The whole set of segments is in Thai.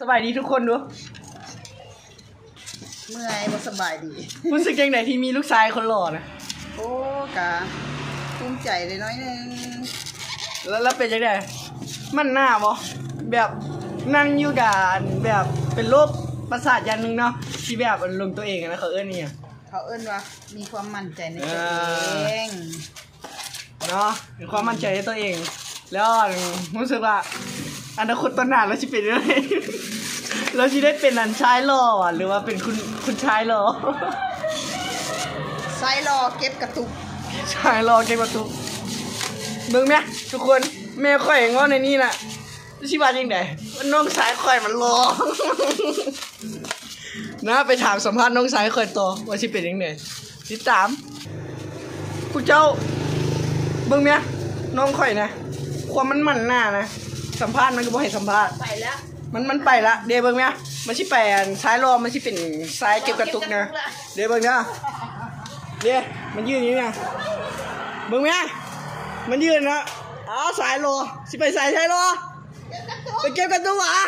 สบายดีทุกคนดูเมื่อยบ่สบายดี รู้สึกยังไงที่มีลูกชายคนหล่อนะโอ้กะภูมิใจเลยน้อยหนึงแล้วแล้วเป็นยังไงมันหน้าบ่แบบนั่งอยู่กันแบบเป็นโรคประสาทอย่างหนึงเนาะที่แบบลงตัวเองอะนะเขาเอิ้นนี่อะเขาเอิ้นว่ามีความมั่นใจในตัวอ่าเองเนาะมีความมั่นใจในตัวเอง แล้วรู้สึกว่า อนาคตตอนหน้าเราจะเป็นยังไงเราจะได้เป็นอันชายหล่ออะหรือว่าเป็นคุณคุณชายหล่อไซรอเก็บกระตุกชายรอเกมประตูเบิ่งไหมทุกคนแม่ข่อยงอนในนี่น่ะชิบาจริงไดว่าน้องสายข่อยมันรอนะไปถามสัมภาษณ์น้องสายข่อยต่อว่าชิเป็นยังไงติดตามผู้เจ้าเบิ่งไหมน้องข่อยนะความมันมันหน้านะ สัมภาษณ์มันก็บ่ให้สัมภาษณ์ไปแล้วมันมันไปละเดี๋ยวเบิ่งไหมมันชิแปลนซ้ายรอมันชิเป็นซ้ายเก็บกระตุกนะเดี๋ยวเบิ่งนะเดี๋ยวมันยืนอย่างนี้นะเบิ่งไหมมันยืนนะอ้าวสายรอสิไปสายซ้ายรอไปเก็บกระตุกอะ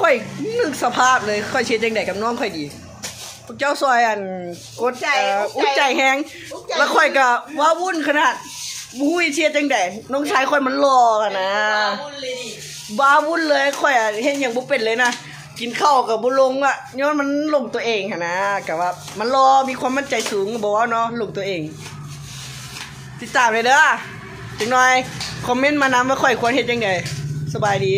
ค่อยนึกสภาพเลยค่อยเชียร์จังไดกับน้องค่อยดีพวกเจ้าซอยอันกดเอ่ออุ้ใจแหงแล้วค่อยก็ว้าวุ่นขนาด มุ้ยเชียร์จังไดน้องชายค่อยมันรอกันนะบ้าวุ่นเลยข่อยอะเห็นอย่างบุเป็นเลยนะกินข้าวกับบุลงอะย้อนมันลงตัวเองค่ะนะกับว่า มันรอมีความมั่นใจสูงบอกว่าเนาะลงตัวเอง ติดตามเลยเด้อจังหน่อย คอมเมนต์มานำว่าข่อยควรเฮ็ดยังไงสบายดี